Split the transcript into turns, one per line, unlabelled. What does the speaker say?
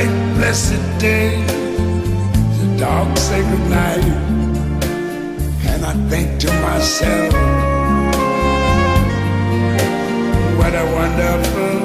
bright, blessed day, the dog say goodnight, and I think to myself, what a wonderful